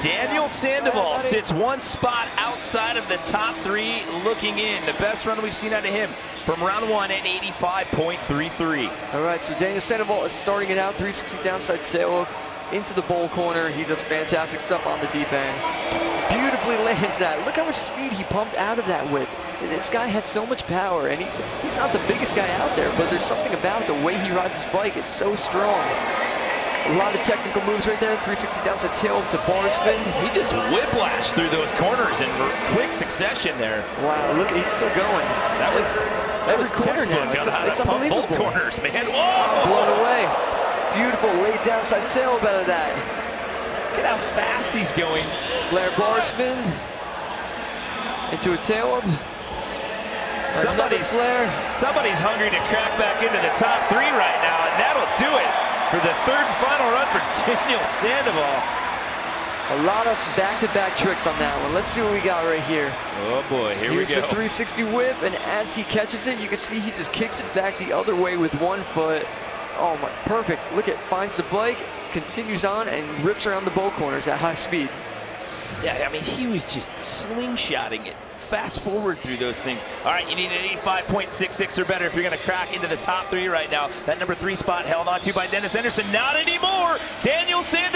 Daniel Sandoval sits one spot outside of the top three looking in. The best run we've seen out of him from round one at 85.33. All right, so Daniel Sandoval is starting it out, 360 downside sail into the bowl corner. He does fantastic stuff on the deep end. Beautifully lands that. Look how much speed he pumped out of that whip. This guy has so much power, and he's, he's not the biggest guy out there, but there's something about the way he rides his bike is so strong. A lot of technical moves right there. 360 downside tail to bar spin. He just whiplashed through those corners in quick succession there. Wow, look, he's still going. That was that was textbook now. It's, on how to pump unbelievable. corners, man. Whoa! blown away. Beautiful late downside sail out of that. Look at how fast he's going. Flare bar spin into a tail up. Somebody's somebody's hungry to crack back into the top three right now, and that'll do it for the third and final run for Daniel Sandoval. A lot of back-to-back tricks on that one. Let's see what we got right here. Oh boy, here Here's we the go. 360 whip, and as he catches it, you can see he just kicks it back the other way with one foot. Oh my, perfect. Look at, finds the bike, continues on, and rips around the bowl corners at high speed. Yeah, I mean, he was just slingshotting it. Fast forward through those things. All right, you need an 85.66 or better if you're going to crack into the top three right now. That number three spot held on to by Dennis Enarson. Not anymore. Daniel Sandoval.